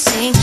sing